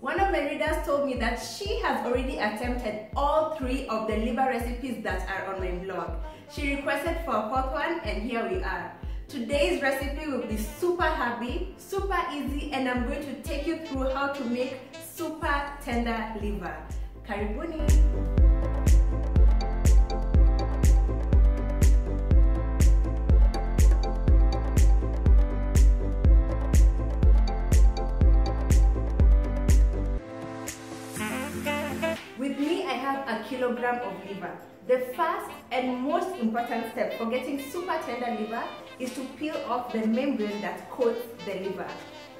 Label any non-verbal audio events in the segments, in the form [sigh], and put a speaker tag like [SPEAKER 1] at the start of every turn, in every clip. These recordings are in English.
[SPEAKER 1] One of my readers told me that she has already attempted all three of the liver recipes that are on my blog. She requested for a fourth one and here we are. Today's recipe will be super happy, super easy and I'm going to take you through how to make super tender liver. Karibuni! Kilogram of liver. The first and most important step for getting super tender liver is to peel off the membrane that coats the liver.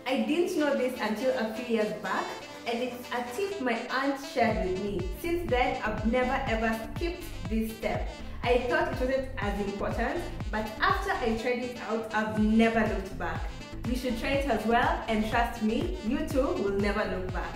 [SPEAKER 1] I didn't know this until a few years back and it's a tip my aunt shared with me. Since then, I've never ever skipped this step. I thought it wasn't as important, but after I tried it out, I've never looked back. You should try it as well and trust me, you too will never look back.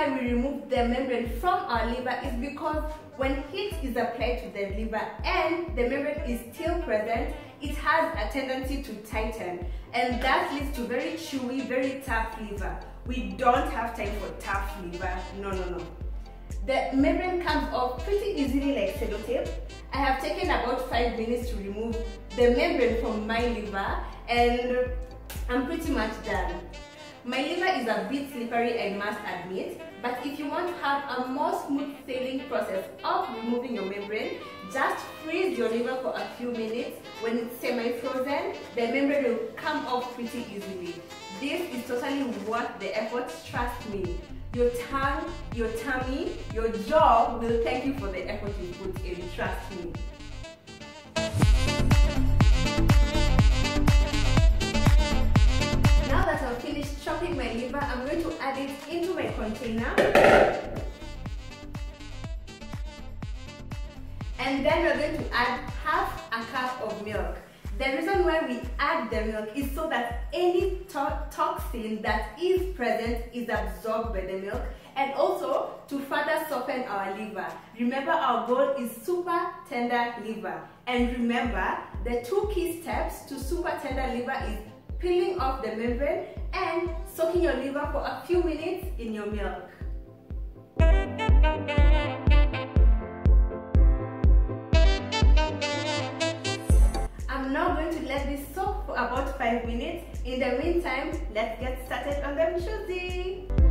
[SPEAKER 1] Why we remove the membrane from our liver is because when heat is applied to the liver and the membrane is still present, it has a tendency to tighten and that leads to very chewy, very tough liver. We don't have time for tough liver, no, no, no. The membrane comes off pretty easily like sellotape. I have taken about 5 minutes to remove the membrane from my liver and I'm pretty much done. My liver is a bit slippery I must admit, but if you want to have a more smooth sailing process of removing your membrane, just freeze your liver for a few minutes. When it's semi-frozen, the membrane will come off pretty easily. This is totally worth the effort, trust me. Your tongue, your tummy, your jaw will thank you for the effort you put in, trust me. Chopping my liver, I'm going to add it into my container. And then we're going to add half a cup of milk. The reason why we add the milk is so that any to toxin that is present is absorbed by the milk and also to further soften our liver. Remember our goal is super tender liver. And remember the two key steps to super tender liver is peeling off the membrane and soaking your liver for a few minutes in your milk. I'm now going to let this soak for about 5 minutes. In the meantime, let's get started on the mchuzi.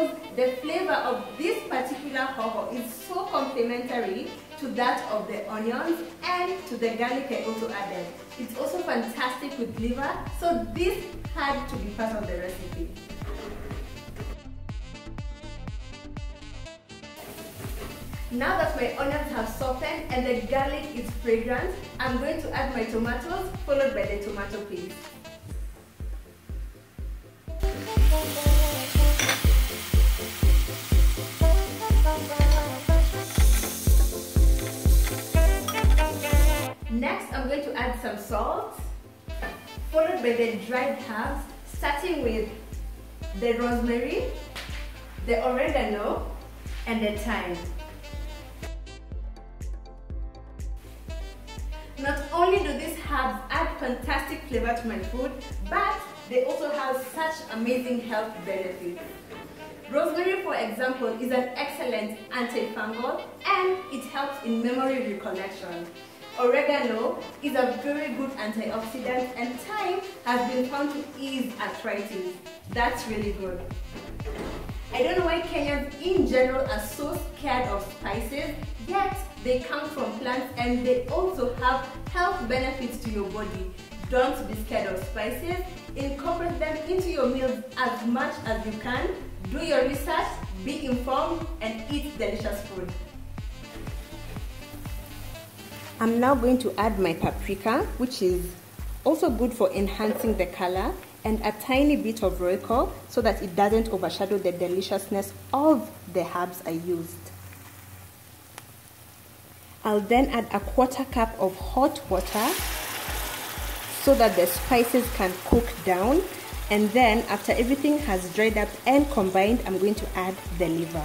[SPEAKER 1] Because the flavor of this particular hoho is so complementary to that of the onions and to the garlic I also added. It's also fantastic with liver, so this had to be part of the recipe. Now that my onions have softened and the garlic is fragrant, I'm going to add my tomatoes followed by the tomato paste. I'm going to add some salt, followed by the dried herbs, starting with the rosemary, the oregano, and the thyme. Not only do these herbs add fantastic flavor to my food, but they also have such amazing health benefits. Rosemary, for example, is an excellent antifungal and it helps in memory recollection. Oregano is a very good antioxidant and thyme has been found to ease arthritis. That's really good. I don't know why Kenyans in general are so scared of spices, yet they come from plants and they also have health benefits to your body. Don't be scared of spices, incorporate them into your meals as much as you can, do your research, be informed and eat delicious food. I'm now going to add my paprika, which is also good for enhancing the color, and a tiny bit of Royco so that it doesn't overshadow the deliciousness of the herbs I used. I'll then add a quarter cup of hot water, so that the spices can cook down and then after everything has dried up and combined I'm going to add the liver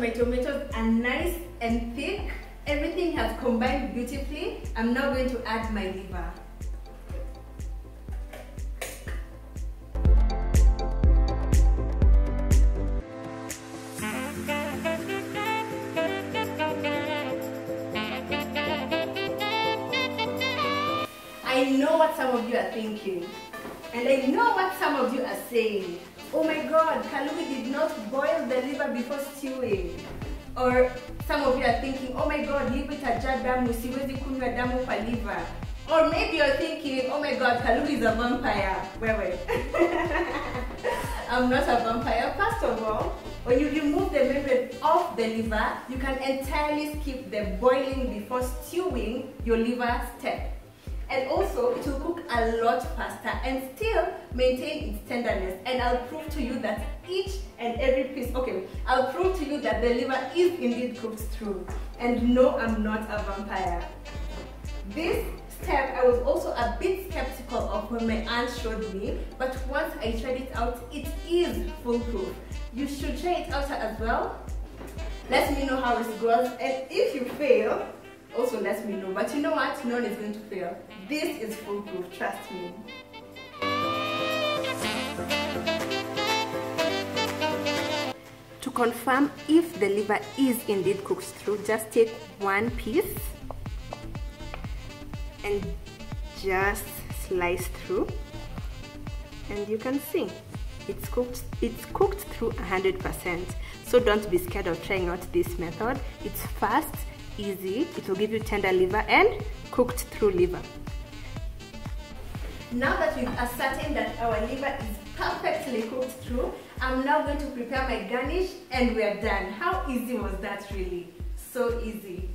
[SPEAKER 1] my tomatoes are nice and thick everything has combined beautifully I'm now going to add my liver I know what some of you are thinking. And I know what some of you are saying. Oh my god, Kaluhi did not boil the liver before stewing. Or some of you are thinking, oh my god, liver itajaa damu, siwezi kunywa damu kwa liver. Or maybe you're thinking, oh my god, Kaluhi is a vampire. Wewe. [laughs] I'm not a vampire. First of all, when you remove the membrane off the liver, you can entirely skip the boiling before stewing your liver step and also it will cook a lot faster and still maintain its tenderness. And I'll prove to you that each and every piece okay I'll prove to you that the liver is indeed cooked through. And no I'm not a vampire. This step I was also a bit skeptical of when my aunt showed me but once I tried it out it is foolproof. You should try it out as well. Let me know how it goes and if you fail also let me know. But you know what? None is going to fail. This is foolproof, trust me. To confirm if the liver is indeed cooked through, just take one piece and just slice through and you can see it's cooked it's cooked through 100% so don't be scared of trying out this method it's fast easy. It will give you tender liver and cooked through liver. Now that we've ascertained that our liver is perfectly cooked through, I'm now going to prepare my garnish and we're done. How easy was that really? So easy.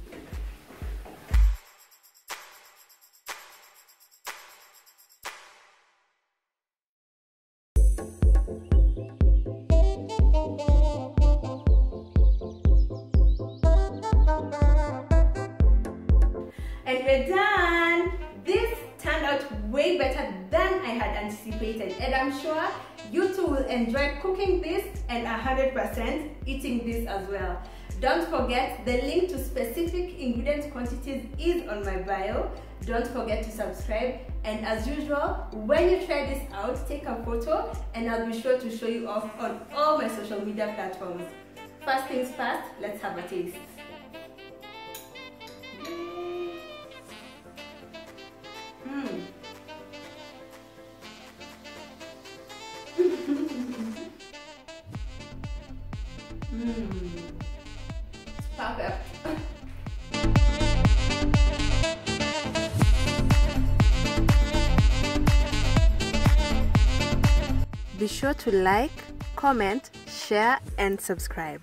[SPEAKER 1] And we're done! This turned out way better than I had anticipated and I'm sure you too will enjoy cooking this and 100% eating this as well. Don't forget the link to specific ingredient quantities is on my bio. Don't forget to subscribe and as usual, when you try this out, take a photo and I'll be sure to show you off on all my social media platforms. First things first, let's have a taste. Be sure to like, comment, share and subscribe.